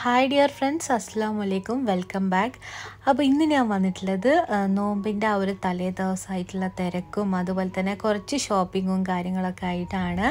Hi dear friends അസ്സാം വലൈക്കും welcome back അപ്പോൾ ഇന്ന് ഞാൻ വന്നിട്ടുള്ളത് നോമ്പിന്റെ ആ ഒരു തലേ ദിവസമായിട്ടുള്ള തിരക്കും അതുപോലെ തന്നെ കുറച്ച് ഷോപ്പിങ്ങും കാര്യങ്ങളൊക്കെ ആയിട്ടാണ്.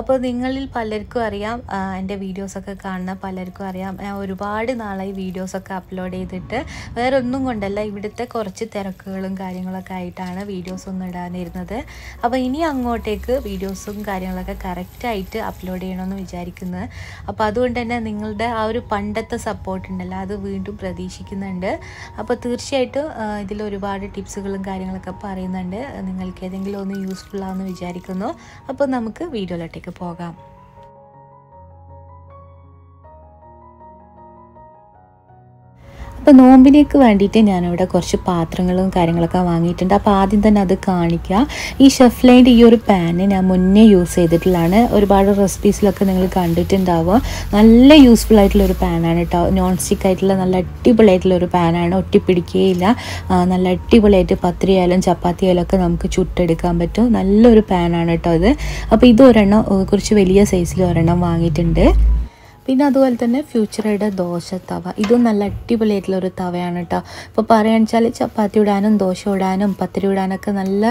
അപ്പോൾ നിങ്ങളിൽ പലർക്കും അറിയാം എന്റെ വീഡിയോസൊക്കെ കാണുന്ന പലർക്കും അറിയാം. ഞാൻ ഒരുപാട് നാളായി വീഡിയോസൊക്കെ അപ്ലോഡ് ചെയ്തിട്ട് വേറെ ഒന്നും കൊണ്ടല്ല ഇവിടുത്തെ കുറച്ച് തിരക്കുകളും കാര്യങ്ങളൊക്കെ ആയിട്ടാണ് വീഡിയോസ് ഒന്നും ഇടാനിരുന്നത്. അപ്പോൾ ഇനി അങ്ങോട്ടേക്ക് വീഡിയോസും കാര്യങ്ങളൊക്കെ കറക്റ്റായിട്ട് അപ്ലോഡ് ചെയ്യണമെന്ന് വിചാരിക്കുന്നത് അപ്പോൾ അതുകൊണ്ട് തന്നെ നിങ്ങളുടെ ആ ഒരു പണ്ടത്തെ സപ്പോർട്ട് ഉണ്ടല്ലോ അത് വീണ്ടും പ്രതീക്ഷിക്കുന്നുണ്ട്. അപ്പോൾ തീർച്ചയായിട്ടും ഇതിൽ ഒരുപാട് ടിപ്സുകളും കാര്യങ്ങളൊക്കെ പറയുന്നുണ്ട്. നിങ്ങൾക്ക് ഏതെങ്കിലും ഒന്ന് യൂസ്ഫുൾ ആണെന്ന് വിചാരിക്കുന്നു. അപ്പോൾ നമുക്ക് വീഡിയോയിലോട്ടേക്ക് പോകാം. അപ്പോൾ നോമ്പിനേക്ക് വേണ്ടിയിട്ട് ഞാനിവിടെ കുറച്ച് പാത്രങ്ങളും കാര്യങ്ങളൊക്കെ വാങ്ങിയിട്ടുണ്ട്. അപ്പോൾ ആദ്യം തന്നെ അത് കാണിക്കുക ഈ ഷെഫ്ലൈന്റെ ഈ ഒരു പാന് ഞാൻ മുന്നേ യൂസ് ചെയ്തിട്ടുള്ളതാണ്. ഒരുപാട് റെസിപ്പീസിലൊക്കെ നിങ്ങൾ കണ്ടിട്ടുണ്ടാവുക. നല്ല യൂസ്ഫുൾ ആയിട്ടുള്ള ഒരു പാനാണ് കേട്ടോ നോൺ സ്റ്റിക്ക് ആയിട്ടുള്ള നല്ല അടിപൊളിയായിട്ടുള്ള ഒരു പാനാണ് ഒട്ടിപ്പിടിക്കുകയില്ല നല്ല അടിപൊളിയായിട്ട് പത്രിയായാലും ചപ്പാത്തി ആയാലും ഒക്കെ നമുക്ക് ചുട്ടെടുക്കാൻ പറ്റും. നല്ലൊരു പാനാണ് കേട്ടോ ഇത്. അപ്പോൾ ഇത് ഒരെണ്ണം കുറച്ച് വലിയ സൈസിൽ ഒരെണ്ണം വാങ്ങിയിട്ടുണ്ട്. പിന്നെ അതുപോലെ തന്നെ ഫ്യൂച്ചറുടെ ദോശ തവ. ഇതും നല്ല അടിപൊളിയായിട്ടുള്ള ഒരു തവയാണ് കേട്ടോ ഇപ്പോൾ പറയുകയാണെന്ന് വെച്ചാൽ ചപ്പാത്തി ഇടാനും ദോശ ഇടാനും പത്തിരി ഇടാനൊക്കെ നല്ല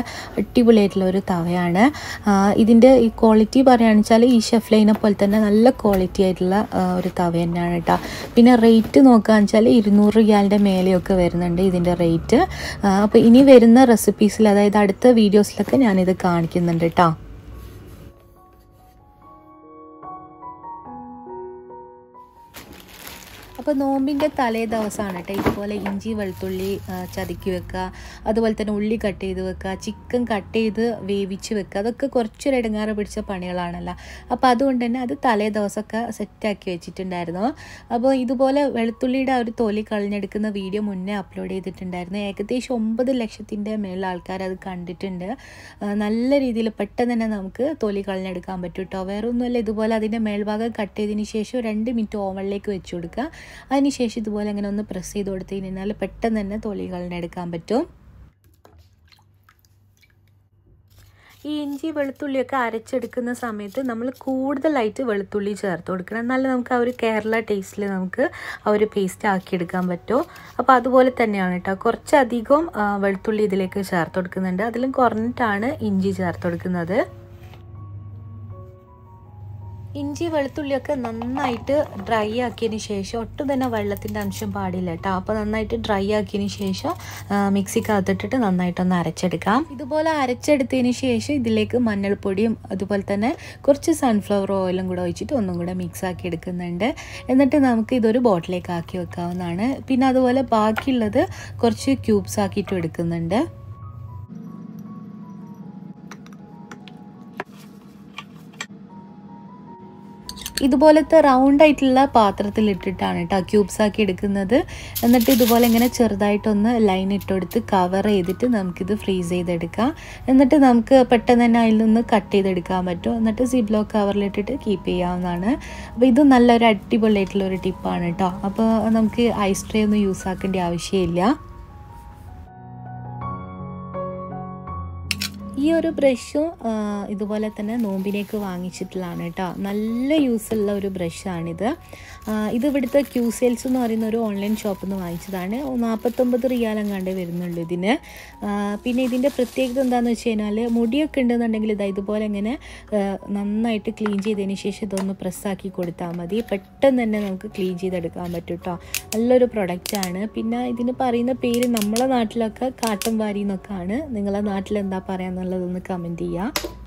അടിപൊളിയായിട്ടുള്ള ഒരു തവയാണ്. ഇതിന്റെ ഈ ക്വാളിറ്റി പറയുകയാണെന്ന് വെച്ചാൽ ഈ ഷെഫ് ലൈനെ പോലെ തന്നെ നല്ല ക്വാളിറ്റി ആയിട്ടുള്ള ഒരു തവ തന്നെയാണ് കേട്ടോ പിന്നെ റേറ്റ് നോക്കുകയെന്ന് വെച്ചാൽ ഇരുന്നൂറ് റിയാലിന്റെ മേലെയൊക്കെ വരുന്നുണ്ട് ഇതിന്റെ റേറ്റ് അപ്പോൾ ഇനി വരുന്ന റെസിപ്പീസിൽ അതായത് അടുത്ത വീഡിയോസിലൊക്കെ ഞാനിത് കാണിക്കുന്നുണ്ട് കേട്ടോ അപ്പോൾ നോമ്പിന്റെ തലേ ദിവസമാണ് കേട്ടോ ഇതുപോലെ ഇഞ്ചി വെളുത്തുള്ളി ചതുക്കി വെക്കുക അതുപോലെ തന്നെ ഉള്ളി കട്ട് ചെയ്ത് വെക്കുക ചിക്കൻ കട്ട് ചെയ്ത് വേവിച്ച് വെക്കുക അതൊക്കെ കുറച്ചൊരു ഇടങ്ങാറ് പിടിച്ച പണികളാണല്ലോ. അപ്പോൾ അതുകൊണ്ട് തന്നെ അത് തലേ ദിവസമൊക്കെ സെറ്റാക്കി വെച്ചിട്ടുണ്ടായിരുന്നു. അപ്പോൾ ഇതുപോലെ വെളുത്തുള്ളിയുടെ ആ ഒരു തൊലി കളഞ്ഞെടുക്കുന്ന വീഡിയോ മുന്നേ അപ്ലോഡ് ചെയ്തിട്ടുണ്ടായിരുന്നു. ഏകദേശം ഒമ്പത് ലക്ഷത്തിന്റെ മേളിൽ ആൾക്കാർ അത് കണ്ടിട്ടുണ്ട്. നല്ല രീതിയിൽ പെട്ടെന്ന് തന്നെ നമുക്ക് തൊലി കളഞ്ഞെടുക്കാൻ പറ്റും കേട്ടോ വേറൊന്നുമല്ല ഇതുപോലെ അതിന്റെ മേൽഭാഗം കട്ട് ചെയ്തതിന് ശേഷം രണ്ട് മിനിറ്റ് ഓവനിലേക്ക് വെച്ച് കൊടുക്കുക അതിനുശേഷം ഇതുപോലെ അങ്ങനെ ഒന്ന് പ്രസ് ചെയ്ത് കൊടുത്തു കഴിഞ്ഞാൽ പെട്ടെന്ന് തന്നെ തൊലി കളഞ്ഞെടുക്കാൻ പറ്റും. ഈ ഇഞ്ചി വെളുത്തുള്ളിയൊക്കെ അരച്ചെടുക്കുന്ന സമയത്ത് നമ്മൾ കൂടുതലായിട്ട് വെളുത്തുള്ളി ചേർത്ത് കൊടുക്കണം. എന്നാലും നമുക്ക് ആ ഒരു കേരള ടേസ്റ്റിൽ നമുക്ക് ആ ഒരു പേസ്റ്റ് ആക്കിയെടുക്കാൻ പറ്റും. അപ്പോൾ അതുപോലെ തന്നെയാണ് കേട്ടോ. കുറച്ചധികം വെളുത്തുള്ളി ഇതിലേക്ക് ചേർത്ത് കൊടുക്കുന്നുണ്ട്. അതിലും കുറഞ്ഞിട്ടാണ് ഇഞ്ചി ചേർത്ത് കൊടുക്കുന്നത്. ഇഞ്ചി വെളുത്തുള്ളിയൊക്കെ നന്നായിട്ട് ഡ്രൈ ആക്കിയതിന് ശേഷം ഒട്ടും തന്നെ വെള്ളത്തിന്റെ അംശം പാടില്ല കേട്ടോ. അപ്പോൾ നന്നായിട്ട് ഡ്രൈ ആക്കിയതിന് ശേഷം മിക്സിക്കകത്തിട്ടിട്ട് നന്നായിട്ടൊന്ന് അരച്ചെടുക്കാം. ഇതുപോലെ അരച്ചെടുത്തതിന് ശേഷം ഇതിലേക്ക് മഞ്ഞൾപ്പൊടിയും അതുപോലെ തന്നെ കുറച്ച് സൺഫ്ലവർ ഓയിലും കൂടെ ഒഴിച്ചിട്ട് ഒന്നും കൂടെ മിക്സ് ആക്കി എടുക്കുന്നുണ്ട്. എന്നിട്ട് നമുക്ക് ഇതൊരു ബോട്ടിലേക്ക് ആക്കി വെക്കാവുന്നതാണ്. പിന്നെ അതുപോലെ ബാക്കിയുള്ളത് കുറച്ച് ക്യൂബ്സ് ആക്കിയിട്ട് എടുക്കുന്നുണ്ട്. ഇതുപോലത്തെ റൗണ്ട് ആയിട്ടുള്ള പാത്രത്തിൽ ഇട്ടിട്ടാണ് കേട്ടോ ക്യൂബ്സ് ആക്കി എടുക്കുന്നത്. എന്നിട്ട് ഇതുപോലെ ഇങ്ങനെ ചെറുതായിട്ടൊന്ന് ലൈൻ ഇട്ടെടുത്ത് കവർ ചെയ്തിട്ട് നമുക്കിത് ഫ്രീസ് ചെയ്തെടുക്കാം. എന്നിട്ട് നമുക്ക് പെട്ടെന്ന് തന്നെ അതിൽ നിന്ന് കട്ട് ചെയ്തെടുക്കാൻ പറ്റും. എന്നിട്ട് സിബ്ലോ കവറിലിട്ടിട്ട് കീപ്പ് ചെയ്യാവുന്നതാണ്. അപ്പോൾ ഇത് നല്ലൊരു അടിപൊളിയായിട്ടുള്ള ഒരു ടിപ്പാണ് കേട്ടോ. അപ്പോൾ നമുക്ക് ഐസ് ട്രേ ഒന്നും യൂസ് ആക്കേണ്ട ആവശ്യമില്ല. ഈ ഒരു ബ്രഷും ഇതുപോലെ തന്നെ നോമ്പിനേക്ക് വാങ്ങിച്ചിട്ടുള്ളതാണ് കേട്ടോ. നല്ല യൂസുള്ള ഒരു ബ്രഷാണിത് ഇത് ഇവിടുത്തെ ക്യൂ സെയിൽസ് എന്ന് പറയുന്ന ഒരു ഓൺലൈൻ ഷോപ്പിൽ നിന്ന് വാങ്ങിച്ചതാണ്. നാൽപ്പത്തൊമ്പത് റിയാലും കണ്ടേ വരുന്നുള്ളൂ ഇതിന്. പിന്നെ ഇതിന്റെ പ്രത്യേകത എന്താണെന്ന് വെച്ച് കഴിഞ്ഞാൽ മുടിയൊക്കെ ഉണ്ടെന്നുണ്ടെങ്കിൽ ഇതാ ഇതുപോലെ ഇങ്ങനെ നന്നായിട്ട് ക്ലീൻ ചെയ്തതിന് ശേഷം ഇതൊന്ന് പ്രസ്സാക്കി കൊടുത്താൽ മതി. പെട്ടെന്ന് തന്നെ നമുക്ക് ക്ലീൻ ചെയ്തെടുക്കാൻ പറ്റും കേട്ടോ നല്ലൊരു പ്രൊഡക്റ്റാണ് പിന്നെ ഇതിന് പറയുന്ന പേര് നമ്മളെ നാട്ടിലൊക്കെ കാട്ടൻ വാരി എന്നൊക്കെയാണ്. നിങ്ങളെ നാട്ടിൽ എന്താ പറയാന്നുള്ളതൊന്ന് കമന്റ് ചെയ്യുക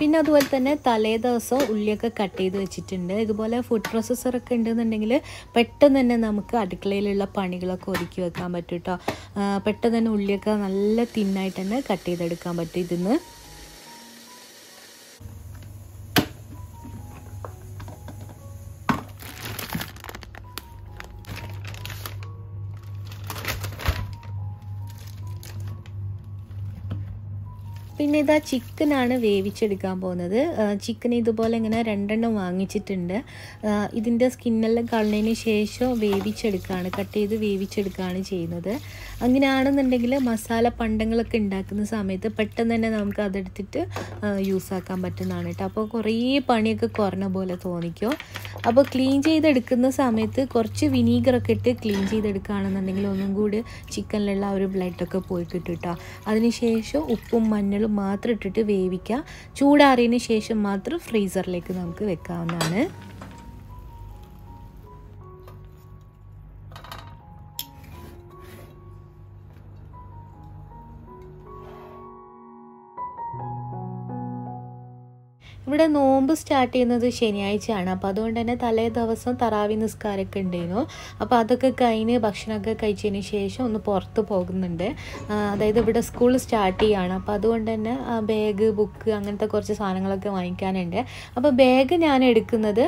പിന്നെ അതുപോലെ തന്നെ തലേ ദിവസം ഉള്ളിയൊക്കെ കട്ട് ചെയ്ത് വെച്ചിട്ടുണ്ട്. ഇതുപോലെ ഫുഡ് പ്രോസസ്സറൊക്കെ ഉണ്ടെന്നുണ്ടെങ്കിൽ പെട്ടെന്ന് തന്നെ നമുക്ക് അടുക്കളയിലുള്ള പണികളൊക്കെ ഒതുക്കി വെക്കാൻ പറ്റും കേട്ടോ പെട്ടെന്ന് തന്നെ ഉള്ളിയൊക്കെ നല്ല തിന്നായിട്ട് തന്നെ കട്ട് ചെയ്തെടുക്കാൻ പറ്റും ഇതിന്ന്. പിന്നെ ഇതാ ചിക്കനാണ് വേവിച്ചെടുക്കാൻ പോകുന്നത്. ചിക്കൻ ഇതുപോലെ ഇങ്ങനെ രണ്ടെണ്ണം വാങ്ങിച്ചിട്ടുണ്ട്. ഇതിന്റെ സ്കിന്നെല്ലാം കളഞ്ഞതിന് ശേഷം വേവിച്ചെടുക്കുകയാണ് കട്ട് ചെയ്ത് വേവിച്ചെടുക്കുകയാണ് ചെയ്യുന്നത്. അങ്ങനെയാണെന്നുണ്ടെങ്കിൽ മസാല പണ്ടങ്ങളൊക്കെ ഉണ്ടാക്കുന്ന സമയത്ത് പെട്ടെന്ന് തന്നെ നമുക്ക് അതെടുത്തിട്ട് യൂസാക്കാൻ പറ്റുന്നതാണ് കേട്ടോ. അപ്പോൾ കുറേ പണിയൊക്കെ കുറഞ്ഞ പോലെ തോന്നിക്കും. അപ്പോൾ ക്ലീൻ ചെയ്തെടുക്കുന്ന സമയത്ത് കുറച്ച് വിനീഗറൊക്കെ ഇട്ട് ക്ലീൻ ചെയ്തെടുക്കുകയാണെന്നുണ്ടെങ്കിൽ ഒന്നും കൂടി ചിക്കനിലുള്ള ആ ഒരു ബ്ലഡൊക്കെ പോയി കിട്ടും. കേട്ടോ അതിനുശേഷം ഉപ്പും മഞ്ഞളും മാത്രം ഇട്ടിട്ട് വേവിക്കുക. ചൂടാറിയതിന് ശേഷം മാത്രം ഫ്രീസറിലേക്ക് നമുക്ക് വെക്കാവുന്നതാണ്. ഇവിടെ നോമ്പ് സ്റ്റാർട്ട് ചെയ്യുന്നത് ശനിയാഴ്ചയാണ്. അപ്പോൾ അതുകൊണ്ട് തന്നെ തലേ ദിവസം തറാവി നിസ്കാരമൊക്കെ ഉണ്ടായിരുന്നു. അപ്പോൾ അതൊക്കെ കഴിഞ്ഞ് ഭക്ഷണമൊക്കെ കഴിച്ചതിന് ശേഷം ഒന്ന് പുറത്ത് പോകുന്നുണ്ട്. അതായത് ഇവിടെ സ്കൂൾ സ്റ്റാർട്ട് ചെയ്യുകയാണ് അപ്പോൾ അതുകൊണ്ട് തന്നെ ബാഗ് ബുക്ക് അങ്ങനത്തെ കുറച്ച് സാധനങ്ങളൊക്കെ വാങ്ങിക്കാനുണ്ട്. അപ്പോൾ ബാഗ് ഞാൻ എടുക്കുന്നത്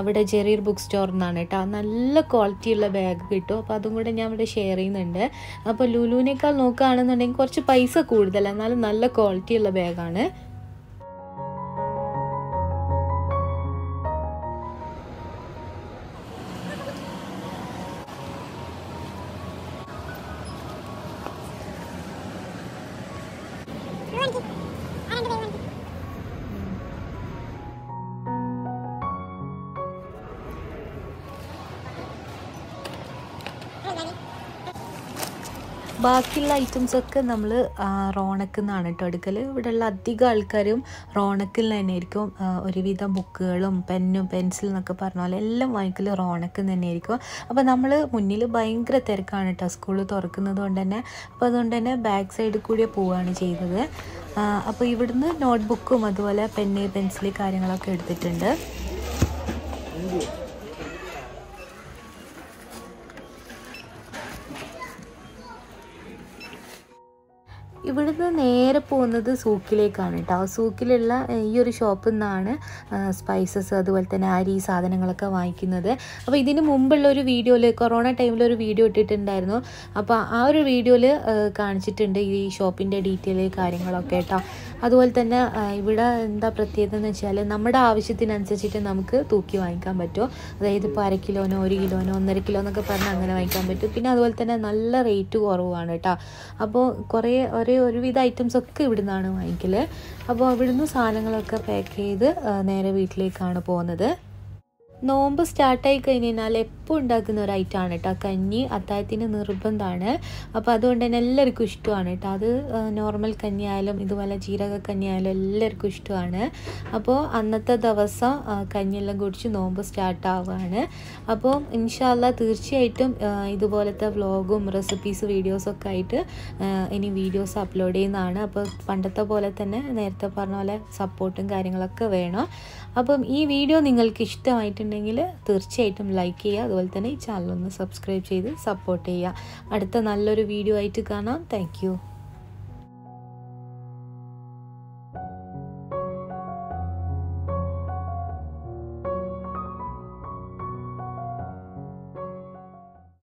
ഇവിടെ ജെറീർ ബുക്ക് സ്റ്റോറിൽ നിന്നാണ് കേട്ടോ. നല്ല ക്വാളിറ്റിയുള്ള ബാഗ് കിട്ടും. അപ്പോൾ അതും കൂടെ ഞാൻ ഇവിടെ ഷെയർ ചെയ്യുന്നുണ്ട്. അപ്പോൾ ലുലുവിനേക്കാൾ നോക്കുകയാണെന്നുണ്ടെങ്കിൽ കുറച്ച് പൈസ കൂടുതൽ എന്നാലും നല്ല ക്വാളിറ്റിയുള്ള ബാഗാണ്. Thank you. ബാക്കിയുള്ള ഐറ്റംസൊക്കെ നമ്മൾ റോണക്കിൽ നിന്നാണ് കേട്ടോ എടുക്കൽ ഇവിടെയുള്ള അധികം ആൾക്കാരും റോണക്കിൽ തന്നെ ആയിരിക്കും ആ, ഒരുവിധം ബുക്കുകളും പെന്നും പെൻസിൽ എന്നൊക്കെ പറഞ്ഞ പോലെ എല്ലാം വാങ്ങിക്കൽ റോണക്കിൽ തന്നെ ആയിരിക്കും അപ്പോൾ നമ്മൾ മുന്നിൽ ഭയങ്കര തിരക്കാണ് കേട്ടോ സ്കൂൾ തുറക്കുന്നത് കൊണ്ട് തന്നെ. അപ്പോൾ അതുകൊണ്ട് തന്നെ ബാക്ക് സൈഡിൽ കൂടി പോവുകയാണ് ചെയ്തത്. അപ്പോൾ ഇവിടുന്ന് നോട്ട്ബുക്കും അതുപോലെ പെന്ന് പെൻസിൽ കാര്യങ്ങളൊക്കെ എടുത്തിട്ടുണ്ട്. will ഇവിടുന്ന് നേരെ പോകുന്നത് സൂക്കിലേക്കാണ് കേട്ടോ സൂക്കിലുള്ള ഈ ഒരു ഷോപ്പിൽ നിന്നാണ് സ്പൈസസ് അതുപോലെ തന്നെ അരി സാധനങ്ങളൊക്കെ വാങ്ങിക്കുന്നത്. അപ്പോൾ ഇതിന് മുമ്പുള്ള ഒരു വീഡിയോയിൽ കൊറോണ ടൈമിൽ ഒരു വീഡിയോ ഇട്ടിട്ടുണ്ടായിരുന്നു. അപ്പോൾ ആ ഒരു വീഡിയോയിൽ കാണിച്ചിട്ടുണ്ട് ഈ ഷോപ്പിന്റെ ഡീറ്റെയിൽ കാര്യങ്ങളൊക്കെ കേട്ടോ അതുപോലെ തന്നെ ഇവിടെ എന്താ പ്രത്യേകത എന്ന് വെച്ചാൽ നമ്മുടെ ആവശ്യത്തിനനുസരിച്ചിട്ട് നമുക്ക് തൂക്കി വാങ്ങിക്കാൻ പറ്റും. അതായത് ഇപ്പോൾ അര കിലോനോ ഒരു കിലോനോ ഒന്നര കിലോ എന്നൊക്കെ പറഞ്ഞാൽ അങ്ങനെ വാങ്ങിക്കാൻ പറ്റും. പിന്നെ അതുപോലെ തന്നെ നല്ല റേറ്റ് കുറവാണ് കേട്ടോ അപ്പോൾ കുറേ ഒരേ ഒരുവിധ ഐറ്റംസ് ഒക്കെ ഇവിടുന്നാണ് വാങ്ങിക്കൽ അപ്പോൾ ഇവിടുന്ന് സാധനങ്ങളൊക്കെ പാക്ക് ചെയ്ത് നേരെ വീട്ടിലേക്കാണ് പോകുന്നത്. നോമ്പ് സ്റ്റാർട്ടായി കഴിഞ്ഞ് കഴിഞ്ഞാൽ എപ്പോൾ ഉണ്ടാക്കുന്ന ഒരു ഐറ്റമാണ് കേട്ടോ. കഞ്ഞി അത്താഴത്തിന് നിർബന്ധമാണ് അപ്പോൾ അതുകൊണ്ട് തന്നെ എല്ലാവർക്കും ഇഷ്ടമാണ് കേട്ടോ. അത് നോർമൽ കഞ്ഞി ആയാലും ഇതുപോലെ ജീരക കഞ്ഞി ആയാലും എല്ലാവർക്കും ഇഷ്ടമാണ്. അപ്പോൾ അന്നത്തെ ദിവസം കഞ്ഞിയെല്ലാം കുടിച്ച് നോമ്പ് സ്റ്റാർട്ട് ആവുകയാണ് അപ്പോൾ ഇൻഷാല്ല തീർച്ചയായിട്ടും ഇതുപോലത്തെ വ്ളോഗും റെസിപ്പീസ് വീഡിയോസൊക്കെ ആയിട്ട് ഇനി വീഡിയോസ് അപ്ലോഡ് ചെയ്യുന്നതാണ്. അപ്പോൾ പണ്ടത്തെ പോലെ തന്നെ നേരത്തെ പറഞ്ഞ പോലെ സപ്പോർട്ടും കാര്യങ്ങളൊക്കെ വേണം. അപ്പം ഈ വീഡിയോ നിങ്ങൾക്ക് ഇഷ്ടമായിട്ടുണ്ടെങ്കിൽ തീർച്ചയായിട്ടും ലൈക്ക് ചെയ്യുക. അതുപോലെ തന്നെ ഈ ചാനൽ ഒന്ന് സബ്സ്ക്രൈബ് ചെയ്ത് സപ്പോർട്ട് ചെയ്യുക. അടുത്ത നല്ലൊരു വീഡിയോ ആയിട്ട് കാണാം. താങ്ക്